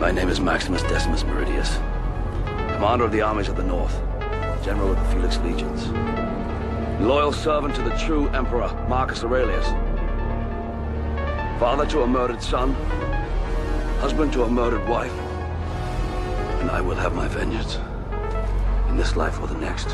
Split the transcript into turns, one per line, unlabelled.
My name is Maximus Decimus Meridius, commander of the armies of the North, general of the Felix Legions, loyal servant to the true Emperor Marcus Aurelius, father to a murdered son, husband to a murdered wife, and I will have my vengeance, in this life or the next.